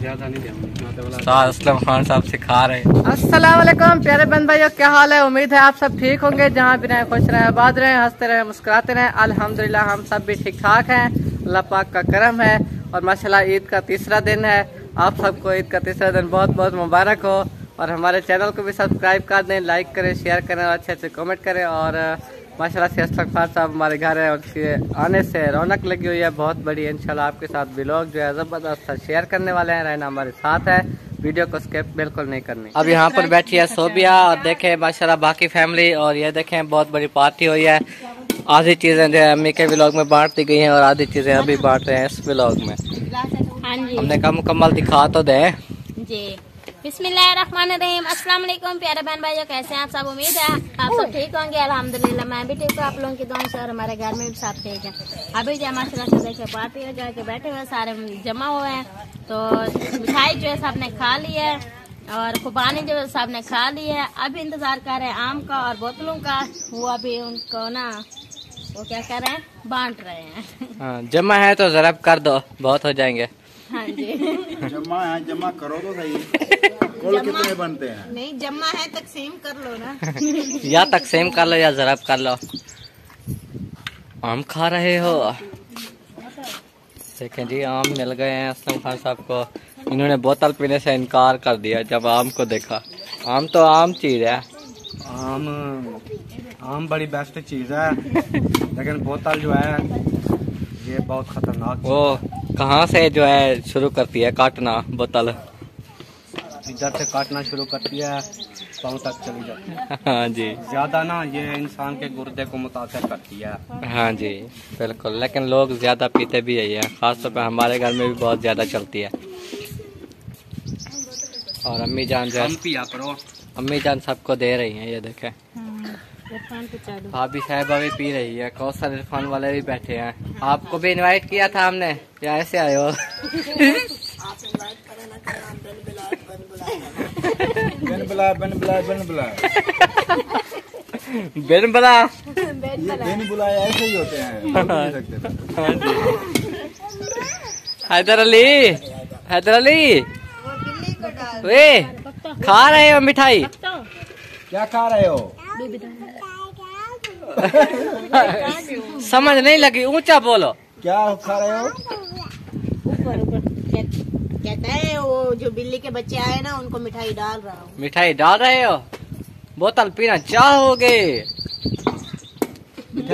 ज़्यादा नहीं उस्ताद असलम खान साहब सिखा रहे हैं। असलम प्यारे बहन भाइयों क्या हाल है? उम्मीद है आप सब ठीक होंगे जहाँ भी रहें खुश रहें आबाद रहें हँसते रहें मुस्कुराते रहें। अल्हम्दुलिल्लाह हम सब भी ठीक ठाक हैं। अल्लाह पाक का करम है और माशाल्लाह ईद का तीसरा दिन है। आप सबको ईद का तीसरा दिन बहुत बहुत मुबारक हो। और हमारे चैनल को भी सब्सक्राइब कर दें लाइक करें शेयर करें और अच्छे अच्छे कमेंट करें। और माशाल्लाह से अस्तगफार साहब हमारे घर है उसके आने से रौनक लगी हुई है बहुत बड़ी इंशाल्लाह आपके साथ ब्लॉग जो है ज़बरदस्त शेयर करने वाले हैं रहना हमारे साथ है वीडियो को स्किप बिल्कुल नहीं करनी। अब यहाँ पर बैठी है सोबिया और देखें माशाल्लाह बाकी फैमिली और ये देखें बहुत बड़ी पार्टी हुई है। आधी चीज़ें जो है अम्मी के ब्लॉग में बांट दी गई हैं और आधी चीज़ें अभी बांट रहे हैं इस ब्लॉग में। हाँ हमने कहा मुकम्मल दिखा तो दें। जी। बिस्मिल्लाहिर्रहमानिर्रहीम। अस्सलाम वालेकुम प्यारे बहन भाइयों कैसे हैं आप सब? उम्मीद है आप सब ठीक होंगे। अल्हम्दुलिल्लाह मैं भी ठीक हूँ। आप लोगों की दुआओं से और हमारे घर में भी सब ठीक है। अभी जो माशाल्लाह से देखिए पार्टी हो जाके बैठे हुए हैं, सारे जमा हुए हैं। तो मिठाई जो है सबने खा ली है और खुबानी जो है सबने खा ली है। अभी इंतज़ार कर रहे हैं आम का और बोतलों का। वो अभी उनको ना वो क्या कर रहे हैं? बांट रहे हैं। हाँ, जमा है तो ज़रा कर दो बहुत हो जाएँगे। हाँ जी। जमा है जमा करो तो सही। कुल कितने बनते हैं? नहीं जमा है तकसीम कर लो ना। या तकसीम कर लो या जरब कर लो। आम खा रहे हो? देखें जी आम मिल गए हैं असलम खान साहब को। इन्होंने बोतल पीने से इनकार कर दिया जब आम को देखा। आम तो आम चीज़ है। आम आम बड़ी बेस्ट चीज़ है। लेकिन बोतल जो है ये बहुत खतरनाक वो कहाँ से जो है शुरू करती है काटना बोतल? इधर से काटना शुरू करती है पाँव तक चली जाती है। हाँ जी। ज़्यादा ना ये इंसान के गुर्दे को मुतासर करती है। हाँ जी बिल्कुल लेकिन लोग ज़्यादा पीते भी यही हैं खासतौर पर हमारे घर में भी बहुत ज़्यादा चलती है। और अम्मी जान जो है पिया करो। अम्मी जान सबको दे रही हैं ये देखें। भाभी साहब अभी पी रही है कौशल इरफान वाले भी बैठे हैं। आपको भी इनवाइट किया था हमने? या ऐसे आए हो? बन बुला बन बुला बन बुला बिन बड़ा बिन बुलाए ऐसे ही होते हैं। हाँ हैदर अली? हैदर अली? वे खा रहे हो मिठाई? क्या खा रहे हो? समझ नहीं लगी ऊँचा बोलो। क्या खा रहे हो? ऊपर ऊपर। कहता है वो जो बिल्ली के बच्चे आए ना उनको मिठाई डाल रहा हूँ। मिठाई डाल रहे हो? बोतल पीना चाहोगे?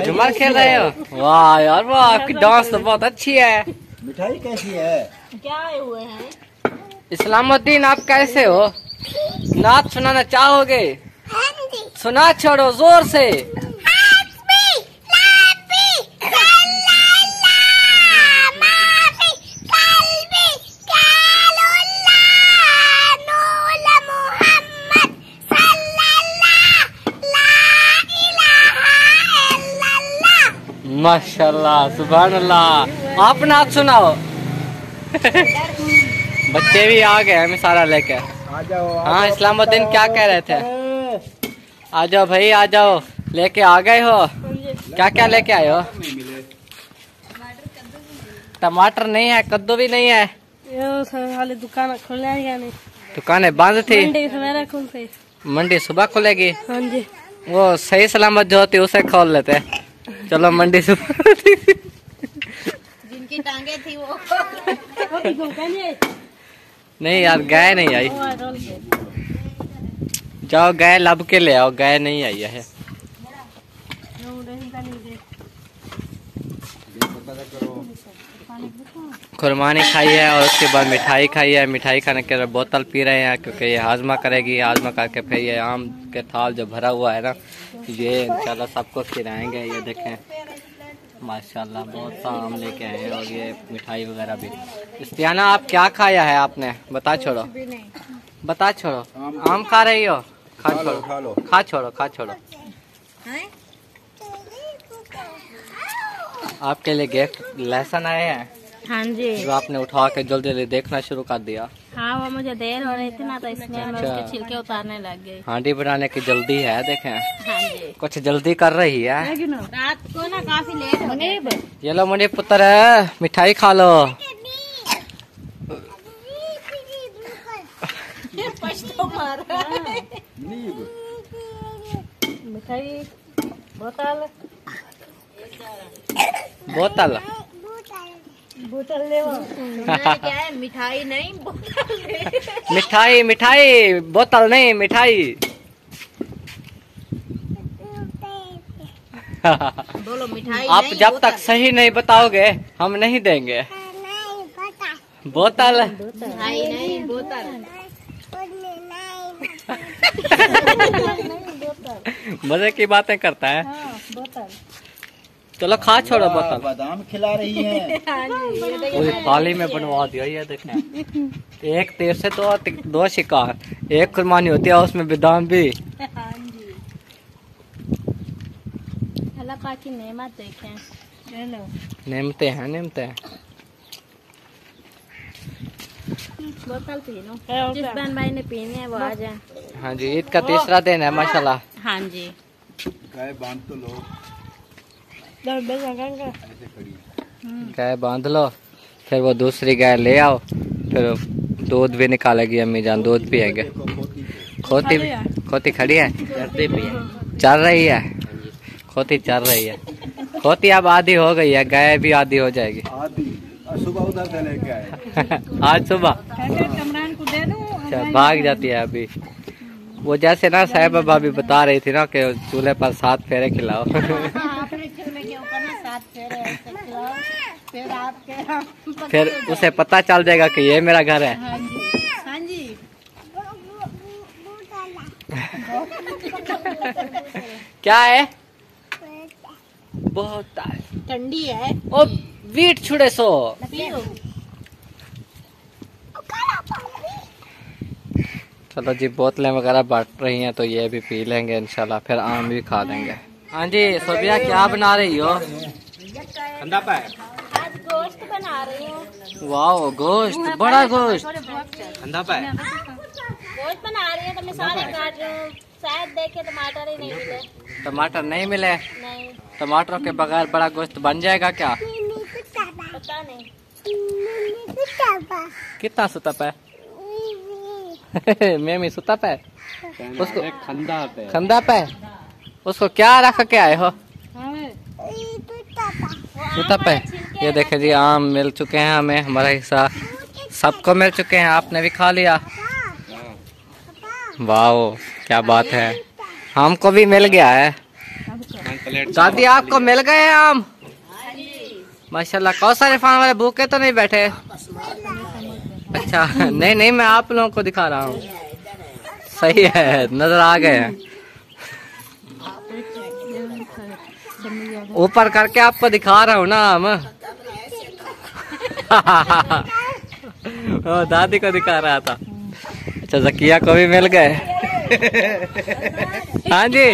झुमर खेल रहे हो? वाह यार वाह आपकी डांस तो बहुत अच्छी है। मिठाई कैसी है? क्या आए हुए हैं? इस्लामुद्दीन आप कैसे हो? नाच सुनाना चाहोगे? सुना छोड़ो ज़ोर से। माशाल्लाह सुबह अल्लाह आप नाच सुनाओ। बच्चे भी आ गए हमें सारा लेके। आ जाओ हाँ इस्लामुद्दीन क्या कह रहे थे? आ जाओ भाई आ जाओ लेके आ गए हो? क्या क्या लेके आए हो? टमाटर नहीं है कद्दू भी नहीं है। दुकान खुलने या नहीं। दुकानें बंद थी। मंडी सुबह खुलेगी? हाँ जी। वो सही सलामत जो होती उसे खोल लेते चलो मंडी सुबह जिनकी टांगे थी वो। नहीं यार गाय नहीं आई। जाओ गाय लब के ले आओ गाय नहीं आई है। खुरमानी खाई है और उसके बाद मिठाई खाई है। मिठाई खाने के बाद बोतल पी रहे हैं क्योंकि ये हाजमा करेगी। हाजमा करके फिर ये आम के थाल जो भरा हुआ है ना ये इंशाल्लाह सबको खिलाएँगे। ये देखें माशाल्लाह बहुत सा आम लेके आए हैं और ये मिठाई वगैरह भी। इस्तियाना आप क्या खाया है आपने? बता छोड़ो। बता छोड़ो। आम खा रही हो? खा छोड़ो खा लो खा छोड़ो खा छोड़ो आपके लिए गिफ्ट लहसन आए हैं हाँ जी जो आपने उठा के जल्दी जल्दी देखना शुरू कर दिया हाँ वो मुझे देर हो रही थी ना तो इसलिए मैं। उसके छिलके उतारने लग गई हांडी बनाने की जल्दी है देखें हाँ जी कुछ जल्दी कर रही है रात को ना काफ़ी लेट हो गई ये लो मुझे पुत्र है मिठाई खा लो मिठाई बोतल। बोतल। बोतल ले क्या है? मिठाई नहीं मिठाई मिठाई बोतल नहीं मिठाई। बोलो मिठाई आप जब तक सही नहीं बताओगे हम नहीं देंगे। बोतल। मिठाई नहीं बोतल। मज़े की बातें करता है। बोतल। चलो खा छोड़ो बोतल। बादाम खिला रही है। पूरी थाली में बनवा दिया ये देखें एक तीर से दो दो शिकार। एक कुर्बानी होती है उसमें बादाम भी। अल्लाह पाक की नेमत देखें। लो हैं निमते हैं। बोतल पी लो। जिस बहन भाई ने पीनी है वो आ जाए। हाँ जी ईद का तीसरा दिन है माशाल्लाह। हाँ जी। गाय बाँध तो लो। गाय बाँध लो फिर वो दूसरी गाय ले आओ फिर दूध भी निकालेगी अम्मी जान दूध पिएँगे। खोती खोती खड़ी है। चल रही है? खोती चल रही है। खोती अब आधी हो गई है गाय भी आधी हो जाएगी। सुबह उधर से लेके आए। आज सुबह। कमरान को दे दूँ अच्छा भाग जाती है अभी। वो जैसे ना साहिबा भाभी बता रही थी ना कि चूल्हे पर सात फेरे खिलाओ। सात फेरे ऐसे खिलाओ फिर उसे पता चल जाएगा कि ये मेरा घर है। हाँ जी हाँ जी। क्या है? बहुत ठंडी है। ओ वीट छुड़े सो। पियो चलो जी बोतलें वगैरह बांट रही हैं तो ये भी पी लेंगे इंशाल्लाह फिर आम भी खा लेंगे। हाँ जी सोबिया क्या बना रही हो? ठंडा गोश्त बना रही हूँ। वाह गोश्त बड़ा गोश्त। ठंडा पाए। गोश्त बना रही हूँ तो मसाले काट रही हूँ। शायद देखे टमाटर ही नहीं मिले। टमाटर नहीं मिले? नहीं। टमाटरों के बगैर बड़ा गोश्त बन जाएगा क्या? पता नहीं। कितना सुतप है मेमी सुतप है उसको खंदा पे। खंदा पे? उसको क्या रख के आए हो? सुतप है ये देखे जी आम मिल चुके हैं हमें हमारा हिस्सा सबको मिल चुके हैं आपने भी खा लिया। वाह क्या बात है। हमको भी मिल गया है। दादी आपको मिल गए हैं आम माशाल्लाह कौशल इरफान वाले भूखे तो नहीं बैठे। अच्छा नहीं नहीं मैं आप लोगों को दिखा रहा हूँ। सही है नज़र आ गए हैं। ऊपर करके आपको दिखा रहा हूँ ना हम। ओ, दादी को दिखा रहा था। अच्छा जकिया को भी मिल गए। हाँ जी।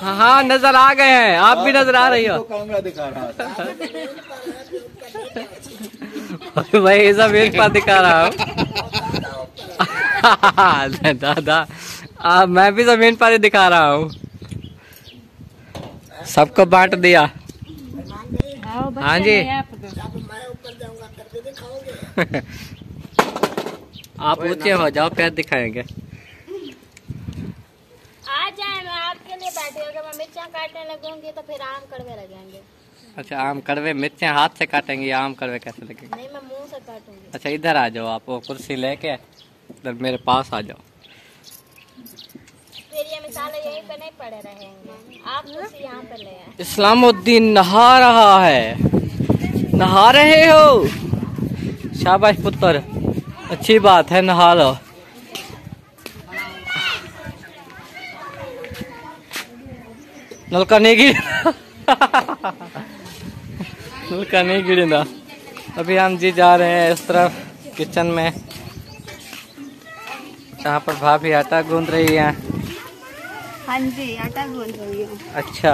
हाँ हाँ नज़र आ गए हैं। आप भी नज़र आ रही हो। दिखा रहा वही सब एक पर दिखा रहा हूँ। दादा आ, मैं भी ज़मीन पर ही दिखा रहा हूँ। सबको बांट दिया। हाँ जी। आप ऊँचे हो जाओ फिर दिखाएँगे। आ जाए मैं आपके लिए बैठी हूँ। अगर मैं मिर्चा काटने लगूँगी तो फिर आम कड़वे लगेंगे। अच्छा आम कड़वे मिर्चें हाथ से काटेंगे आम कड़वे कैसे लगेंगे? नहीं मैं मुँह से काटूँगी। अच्छा इधर आ जाओ आप वो कुर्सी लेके इधर मेरे पास आ जाओ। इस्लामुद्दीन नहा रहा है। नहा रहे हो? शाबाश पुत्र। अच्छी बात है नहा लो। नलका नहीं गिर। नलका नहीं गिरना अभी हम जी जा रहे हैं इस तरफ़ किचन में जहाँ पर भाभी आटा गूंद रही है। हाँ जी आटा गूंद रही हूँ। अच्छा।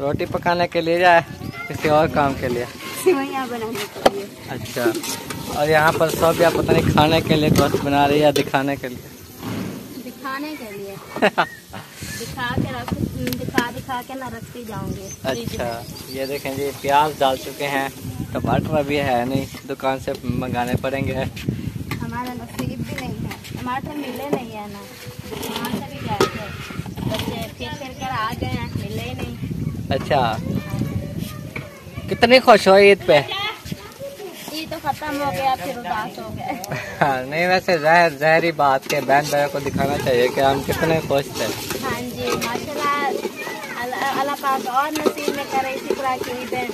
रोटी पकाने के लिए जाए किसी और काम के लिए? सिवैया बनाने के लिए। अच्छा। और यहाँ पर सब या पता नहीं खाने के लिए गोश्त बना रही है दिखाने के लिए? दिखाने के लिए। दिखा के रख दिखा दिखा के ना रखती जाऊँगी। अच्छा ये देखें जी प्याज डाल चुके हैं। टमाटर अभी है नहीं दुकान से मंगाने पड़ेंगे। हमारा नसीब भी नहीं है टमाटर मिले नहीं है ना। से भी गए थे। बच्चे फिर फिर कर आ गए हैं मिले ही नहीं। अच्छा कितने खुश हो ईद पे? तो खत्म हो गया फिर उदास हो गए। नहीं वैसे जहर जहरी बात के बहन भाई को दिखाना चाहिए कि हम कितने खुश थे। हाँ जी माशाल्लाह अल्लाह पाक और नसीब में करे इसी तरह की ईदें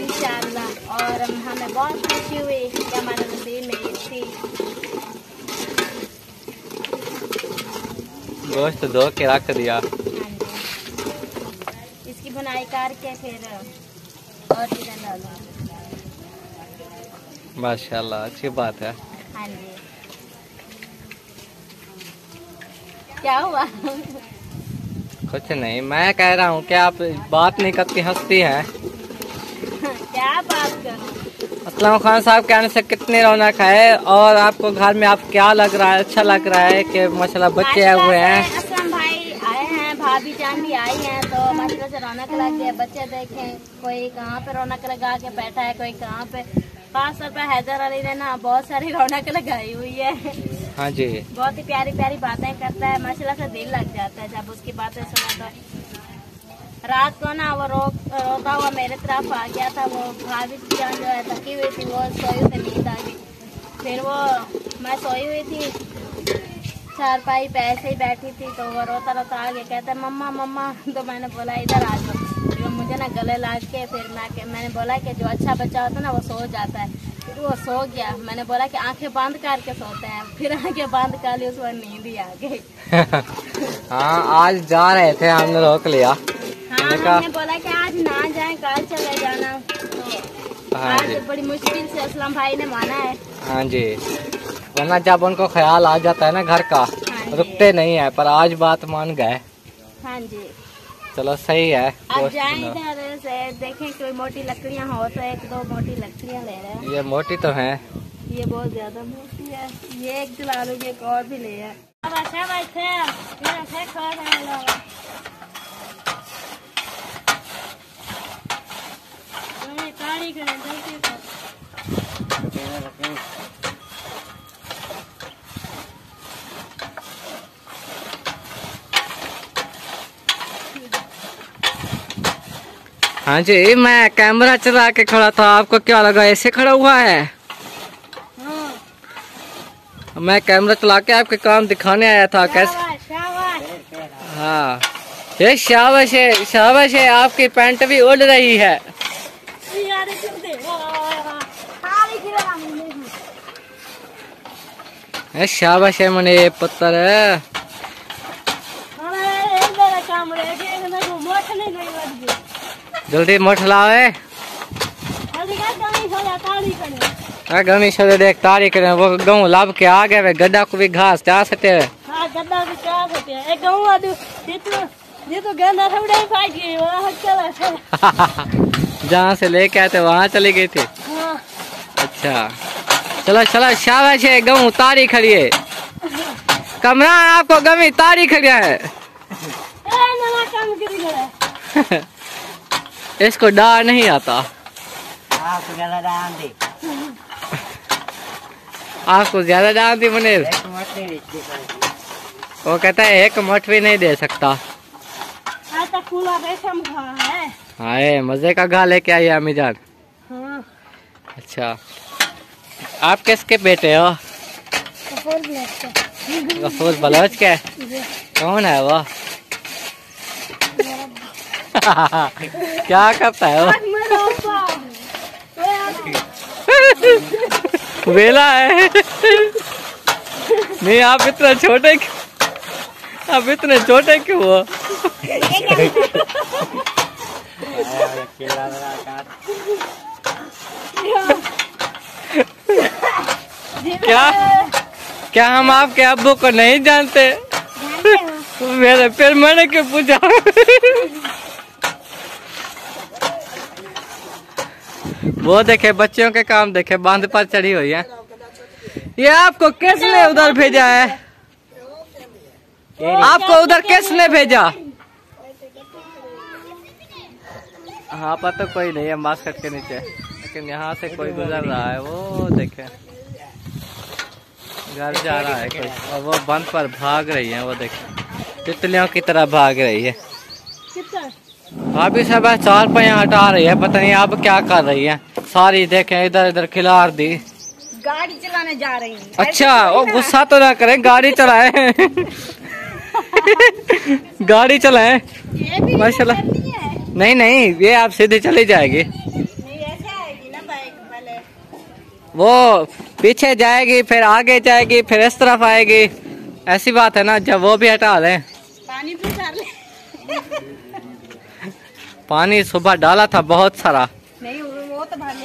इंशाल्लाह। और हमें बहुत खुशी हुई कि हमारे नसीब में ईद थी। गोश्त धो के रख दिया। हाँ इसकी बुनाई करके फिर और डालो माशाल्लाह अच्छी बात है। हाँ जी। क्या हुआ? कुछ नहीं मैं कह रहा हूँ क्या आप बात नहीं करती हंसती है। क्या बात कर असलम खान साहब के आने से कितनी रौनक है और आपको घर में आप क्या लग रहा है अच्छा लग रहा है कि माशाल्लाह बच्चे आए हुए हैं? असलम भाई आए हैं भाभी जान भी आई हैं तो माशाल्लाह से रौनक लग गया। बच्चे देखें कोई कहाँ पे रौनक लगा के बैठा है कोई कहाँ पे। पाँच सौ रुपये हैदर अली ने ना बहुत सारी रौनक लगाई हुई है। हाँ जी। बहुत ही प्यारी प्यारी बातें करता है, माशाल्लाह से दिल लग जाता है जब उसकी बातें सुना तो। रात को ना वो रो, रोता हुआ मेरे तरफ़ आ गया था, वो भाभी जो है, थकी हुई थी, वो सोई से नींद आ गई। फिर वो, मैं सोई हुई थी चारपाई पे ऐसे ही बैठी थी तो वो रोता रोता आ गया, कहता मम्मा मम्मा। तो मैंने बोला, इधर आ जाओ। मुझे ना गले लाग के, फिर मैं, मैंने बोला कि जो अच्छा बच्चा होता है ना, वो सो जाता है। फिर वो सो गया। मैंने बोला कि आँखें बंद करके सोते हैं। फिर आँखें बंद कर ली उस पर नींद ही आ गई। हाँ आज जा रहे थे हमने रोक लिया। हाँ मैंने हमने बोला कि आज ना जाए कल चले जाना। तो हाँ आज जी। बड़ी मुश्किल से असलम भाई ने माना है। हाँ जी। वरना जब उनको ख्याल आ जाता है ना घर का जी। रुकते नहीं है पर आज बात मान गए। हाँ जी। चलो सही है अब जाए से देखें कोई मोटी लकड़ियाँ हो तो एक दो मोटी लकड़ियाँ ले रहे हैं। ये मोटी तो है। ये बहुत ज़्यादा मोटी है। ये एक जला लूँगी एक और भी ले है। अब अच्छा बैठे मेरा फेंक हो रहा है है हाँ जी मैं कैमरा चला के खड़ा था। आपको क्या लगा ऐसे खड़ा हुआ है? मैं कैमरा चला के आपके काम दिखाने आया था कैसे? हाँ। ये शाबाश है शाबाश है आपकी पैंट भी उड़ रही है। है। शाबाश है मने ये पत्थर है एक मेरा काम रह गया एक मेरे को मोट नहीं गई बच जल्दी मोट लाओ है कर हो करे गमी से देख तारीख ने वो गहूँ लाभ के आ गए गड्ढा को भी घास जा सकते हैं हाँ गद्दा भी क्या सकते हैं एक गाँव आदू ये तो ये तो गेंदा थोड़ा ही फाट गई वहाँ चला है जहाँ से लेके आए थे वहाँ चली गई थी? हाँ। अच्छा। चलो चलो शाबाश है गहूँ तारी खड़ी है कमरान आपको गमी तारी खड़ी है। ए नला काम करी गया। इसको डार नहीं आता। आपको ज़्यादा डाल दी मुनीर। वो कहता है एक मठ भी नहीं दे सकता। आज तक खुला रेशम खा है। हाय मज़े का गा लेके आई अम्मी जान। हाँ। अच्छा। आप किसके बेटे हो? कपूर गफूर बलोच के कौन है वो? क्या करता है वो? वेला है। नहीं आप इतना छोटे क्यों आप इतने छोटे क्यों हो? क्या? क्या हम आपके अब्बू को नहीं जानते? मेरे फिर मैंने क्यों पूछा? वो देखे बच्चों के काम देखे, बाँध पर चढ़ी हुई है। ये आपको किसने उधर भेजा है? आपको उधर किसने भेजा? हाँ पर तो कोई नहीं है मास्कट के नीचे। लेकिन यहाँ से कोई गुजर रहा है, वो देखे। घर जा रहा है कोई। और वो बंद पर भाग रही है, वो देखे। तितलियों की तरह भाग रही है। अभी सब चार पहिया हटा रही है पता नहीं अब क्या कर रही है। सारी देखे इधर इधर खिलार दी। गाड़ी चलाने जा रही हूँ। अच्छा वो गुस्सा तो ना करे गाड़ी चलाए। गाड़ी चलाए। माशाल्लाह। नहीं नहीं ये आप सीधे चली जाएगी। वो पीछे जाएगी फिर आगे जाएगी फिर इस तरफ़ आएगी। ऐसी बात है ना जब वो भी हटा लें। पानी भी ले। पानी सुबह डाला था बहुत सारा। नहीं वो वो तो भर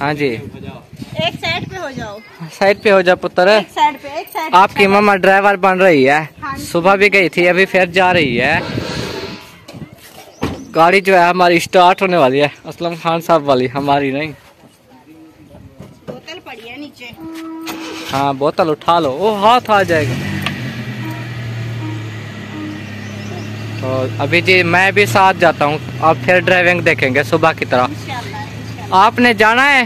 हाँ जी। एक साइड पे हो जाओ। साइड पे हो जाओ पुत्र। एक साइड पे एक साइड आपकी मम्मा ड्राइवर बन रही है। हाँ सुबह भी गई थी अभी फिर जा रही है। गाड़ी जो है हमारी स्टार्ट होने वाली है। असलम खान साहब वाली हमारी नहीं। बोतल पड़ी है नीचे। हाँ बोतल उठा लो। वो हाथ आ जाएगा। तो अभी जी मैं भी साथ जाता हूँ। अब फिर ड्राइविंग देखेंगे सुबह की तरह। इंशाल्लाह इंशाल्लाह। आपने जाना है?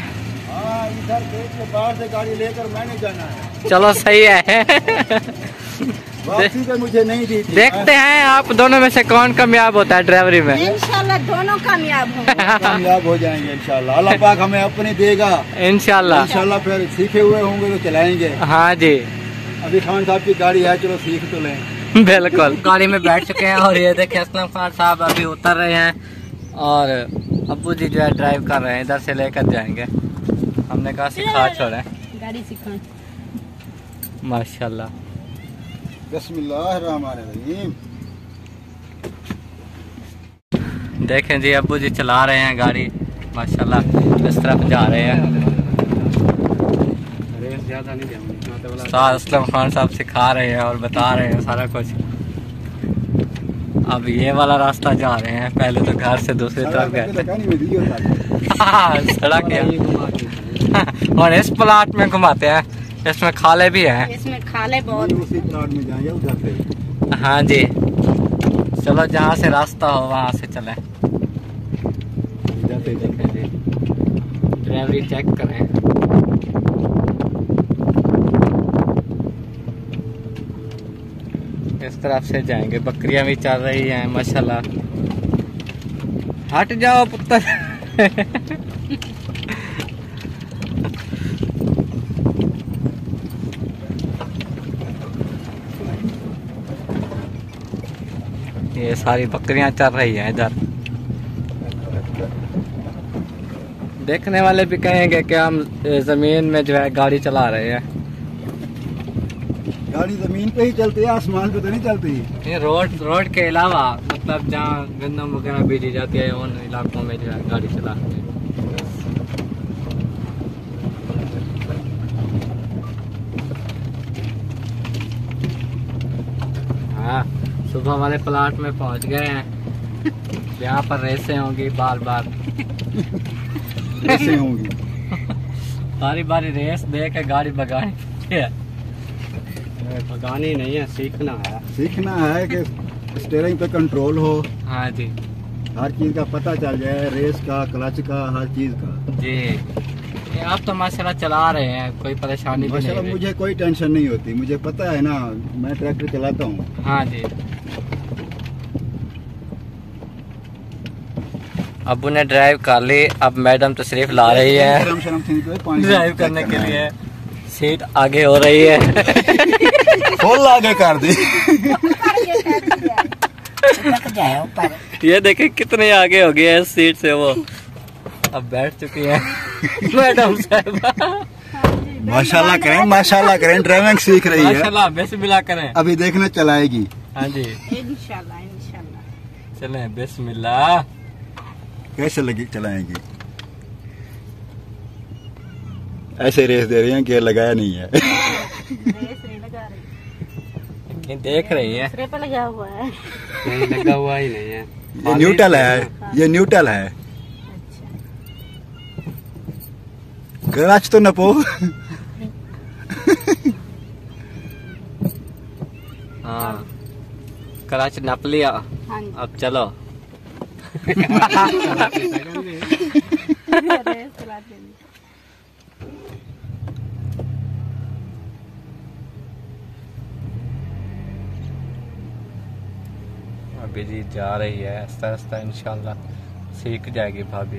हाँ इधर देख बाहर से गाड़ी लेकर मैंने जाना है। चलो सही है। मुझे नहीं दी थी। देखते हैं आप दोनों में से कौन कामयाब होता है ड्राइवरी में। इंशाल्लाह दोनों कामयाब कामयाब हो जाएँगे इंशाल्लाह। अल्लाह पाक हमें अपनी देगा। इनशाला इंशाल्लाह फिर सीखे हुए होंगे तो चलाएँगे। हाँ जी। अभी खान साहब की गाड़ी है चलो सीख तो लें। बिल्कुल। गाड़ी में बैठ चुके हैं और ये देखिए असलम खान साहब अभी उतर रहे हैं और अबू जी जो है ड्राइव कर रहे हैं इधर से लेकर जाएँगे। हमने कहा सिखा छोड़े। गाड़ी माशाल्लाह। देखें जी अबू जी चला रहे हैं गाड़ी। माशाल्लाह इस तरफ़ जा रहे हैं रेस ज़्यादा नहीं जाऊँगी इतना तो बोला उस्ताद असलम खान साहब सिखा रहे हैं और बता रहे हैं सारा कुछ। अब ये वाला रास्ता जा रहे हैं पहले तो घर से दूसरी तरफ़ गए। थे था। हाँ, सड़क है। और इस प्लाट में घुमाते हैं इसमें खाले भी हैं। इसमें खाले बहुत। उसी प्लाट में जाएँगे हाँ जी। चलो जहाँ से रास्ता हो वहाँ से चले। ड्राइवरी चेक करें। इस तरफ़ से जाएँगे। बकरियाँ भी चल रही हैं, माशाल्लाह। हट जाओ पुत्र। ये सारी बकरियाँ चल रही हैं इधर। देखने वाले भी कहेंगे कि हम ज़मीन में जो है गाड़ी चला रहे हैं। गाड़ी ज़मीन पे ही चलती है आसमान पे तो नहीं चलती। ये रोड रोड के अलावा मतलब जहाँ गंदम वगैरह बेची जाती है उन इलाकों में जो है गाड़ी चला हाँ। सुबह वाले प्लाट में पहुँच गए हैं। यहाँ पर रेसें होंगी बार बार ऐसे होंगी। बारी बारी रेस दे के गाड़ी है अरे भगानी नहीं है सीखना है सीखना है कि स्टेयरिंग पे कंट्रोल हो हाँ जी हर चीज़ का पता चल जाए रेस का क्लच का हर चीज़ का जी आप तो माशाल्लाह चला रहे हैं कोई परेशानी माशाल्लाह मुझे कोई टेंशन नहीं होती मुझे पता है ना मैं ट्रैक्टर चलाता हूँ हाँ जी अबू ने ड्राइव कर ली अब मैडम तशरीफ़ ला रही है तो ड्राइव करने के लिए सीट आगे हो रही है। फुल आगे कर दी। ये देखे कितने आगे हो गए हैं इस सीट से वो। अब बैठ चुकी है। मैडम साहब। माशाल्लाह करें माशाल्लाह करें ड्राइविंग सीख रही है। माशाल्लाह बिस्मिल्लाह करें। अभी देखने चलाएगी। हाँ जी। इंशाल्लाह इंशाल्लाह। चलें बिस्मिल्लाह कैसे लगी चलाएगी? ऐसे रेस दे रही हैं गियर लगाया नहीं है। रेस नहीं लगा रही ये देख रही है। पे लगा हुआ है। नहीं लगा हुआ ही नहीं है। ये न्यूट्रल है ये न्यूट्रल है। अच्छा गराज तो नपो। हाँ कराच नप लिया। हाँ अब चलो। अभी जी जा रही है। आस्ता आस्ता इंशाल्लाह सीख जाएगी भाभी।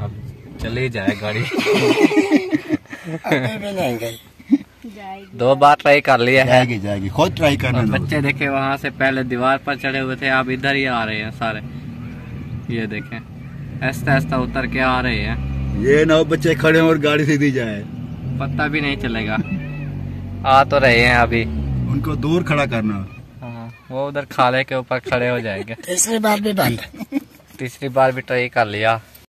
अब चली जाए गाड़ी। दो बार ट्राई कर लिया है। जाएगी जाएगी। खुद ट्राई करना बच्चे देखे वहाँ से पहले दीवार पर चढ़े हुए थे अब इधर ही आ रहे हैं सारे। ये देखें। ऐसा ऐसा उतर के आ रहे हैं। ये नौ बच्चे खड़े हों और गाड़ी सीधी जाए। पता भी नहीं चलेगा। आ तो रहे हैं अभी। उनको दूर खड़ा करना। हाँ, वो उधर खाले के ऊपर खड़े हो जाएँगे। तीसरी बार भी बंद। तीसरी बार भी ट्राई कर लिया।